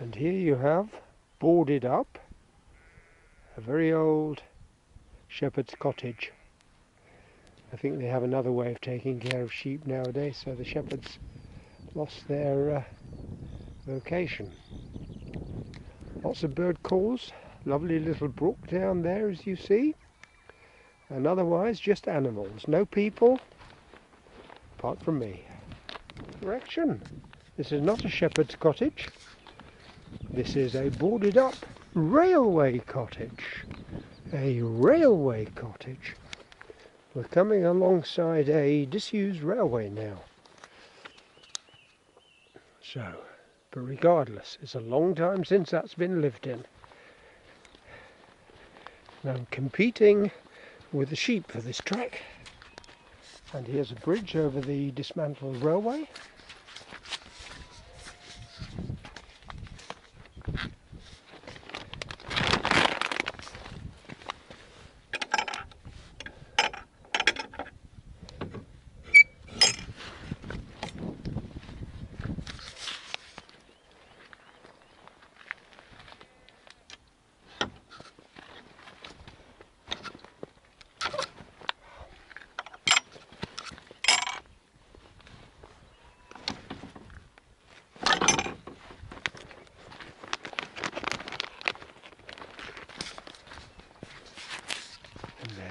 And here you have boarded up a very old shepherd's cottage. I think they have another way of taking care of sheep nowadays, so the shepherds lost their uh, vocation. Lots of bird calls, lovely little brook down there as you see, and otherwise just animals, no people, apart from me. Correction, this is not a shepherd's cottage, this is a boarded up railway cottage. A railway cottage. We're coming alongside a disused railway now. So, but regardless, it's a long time since that's been lived in. And I'm competing with the sheep for this track. And here's a bridge over the dismantled railway.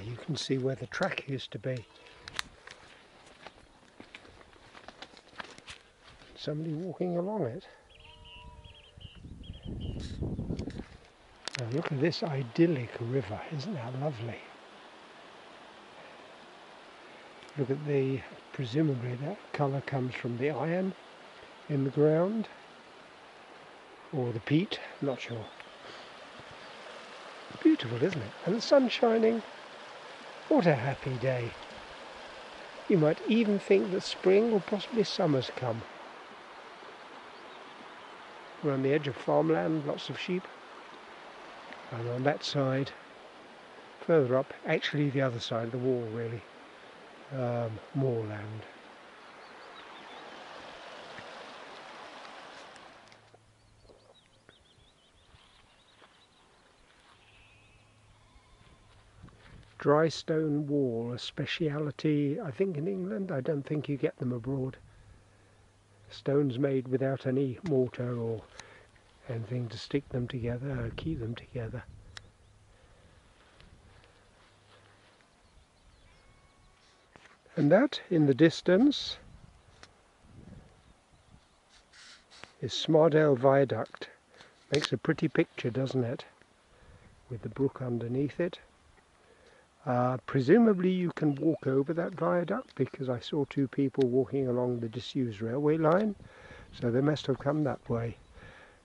you can see where the track used to be. Somebody walking along it. Now look at this idyllic river, isn't that lovely? Look at the, presumably that colour comes from the iron in the ground, or the peat, not sure. Beautiful, isn't it? And the sun shining what a happy day. You might even think that spring or possibly summer's come. We're on the edge of farmland, lots of sheep. And on that side, further up, actually the other side of the wall really, um, moorland. Dry stone wall, a speciality, I think in England, I don't think you get them abroad. Stones made without any mortar or anything to stick them together or keep them together. And that, in the distance, is Smardale Viaduct. Makes a pretty picture, doesn't it? With the brook underneath it. Uh, presumably you can walk over that viaduct because I saw two people walking along the disused railway line. So they must have come that way.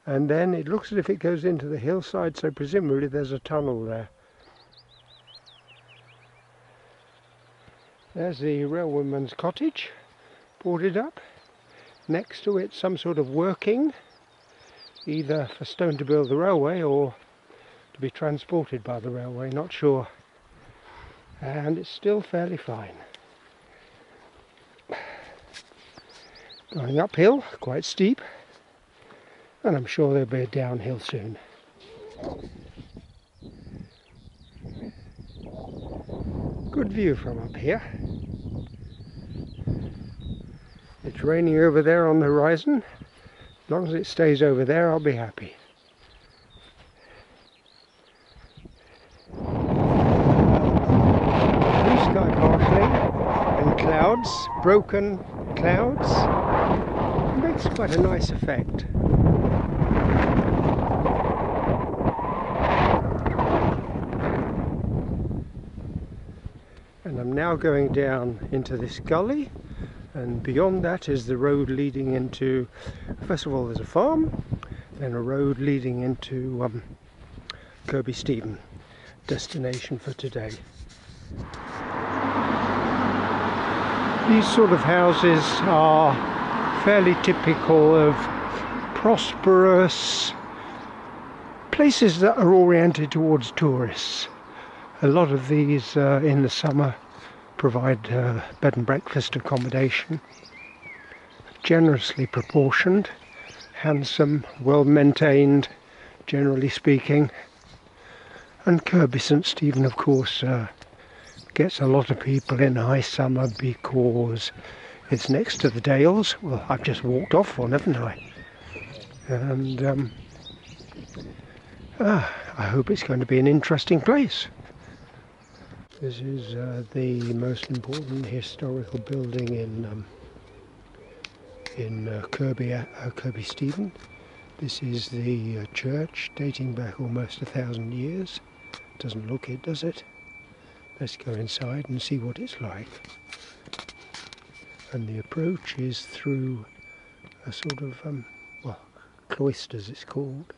And then it looks as if it goes into the hillside so presumably there's a tunnel there. There's the railwayman's cottage boarded up. Next to it some sort of working either for stone to build the railway or to be transported by the railway not sure and it's still fairly fine. Going uphill, quite steep, and I'm sure there'll be a downhill soon. Good view from up here. It's raining over there on the horizon. As long as it stays over there, I'll be happy. Clouds, broken clouds. It makes quite a nice effect. And I'm now going down into this gully and beyond that is the road leading into, first of all there's a farm, then a road leading into um, Kirkby Stephen, destination for today. These sort of houses are fairly typical of prosperous places that are oriented towards tourists. A lot of these uh, in the summer provide uh, bed and breakfast accommodation, generously proportioned, handsome, well maintained, generally speaking. And Kirkby St Stephen, of course, uh, gets a lot of people in high summer because it's next to the Dales. Well, I've just walked off one, haven't I? And um, ah, I hope it's going to be an interesting place. This is uh, the most important historical building in um, in uh, Kirkby, uh, Kirkby Stephen. This is the uh, church dating back almost a thousand years. Doesn't look it, does it? Let's go inside and see what it's like. And the approach is through a sort of, um, well, cloisters it's called.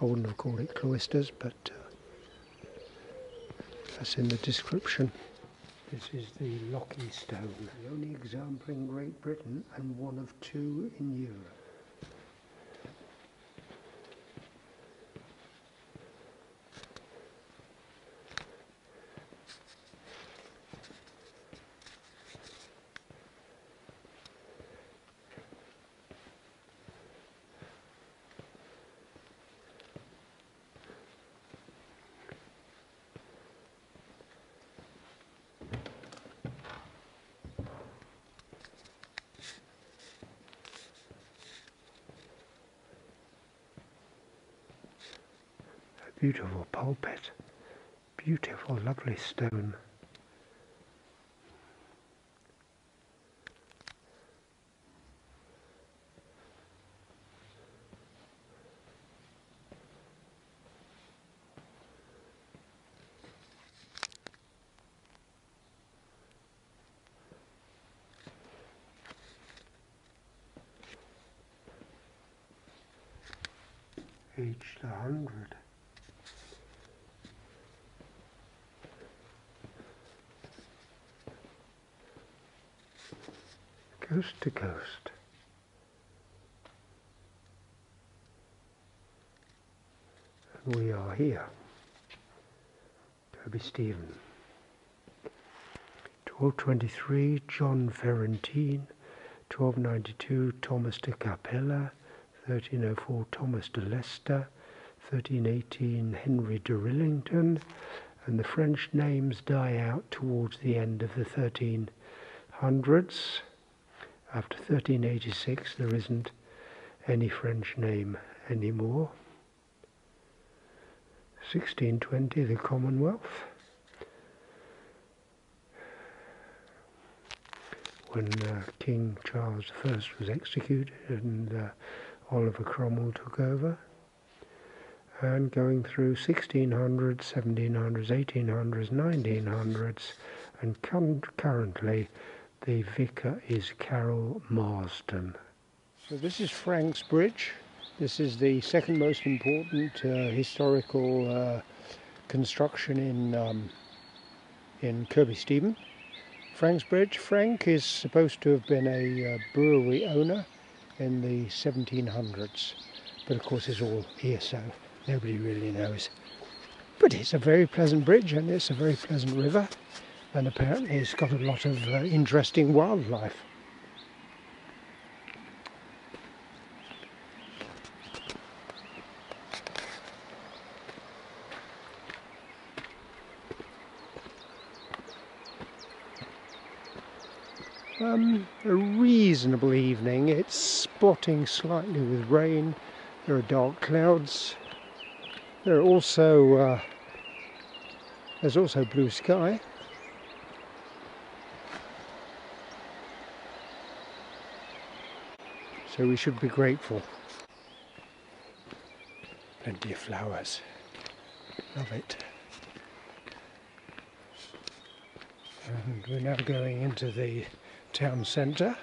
I wouldn't have called it cloisters, but uh, that's in the description. This is the Loki stone, the only example in Great Britain and one of two in Europe. Beautiful pulpit. Beautiful, lovely stone. aged a hundred. Coast to coast. And we are here, Kirkby Stephen. 1223, John Ferentine, 1292, Thomas de Capella, 1304, Thomas de Leicester, 1318, Henry de Rillington, and the French names die out towards the end of the 1300s. After 1386 there isn't any French name anymore. 1620 the Commonwealth. When uh, King Charles I was executed and uh, Oliver Cromwell took over and going through 1600s, 1700s, 1800s, 1900s and currently the vicar is Carol Marsden. So this is Frank's Bridge. This is the second most important uh, historical uh, construction in um, in Kirkby Stephen. Frank's Bridge. Frank is supposed to have been a uh, brewery owner in the 1700s, but of course it's all hearsay. Nobody really knows. But it's a very pleasant bridge and it's a very pleasant river and apparently it's got a lot of uh, interesting wildlife. Um, a reasonable evening. It's spotting slightly with rain. There are dark clouds. There are also uh, there's also blue sky. So we should be grateful. Plenty of flowers. Love it. And we're now going into the town centre.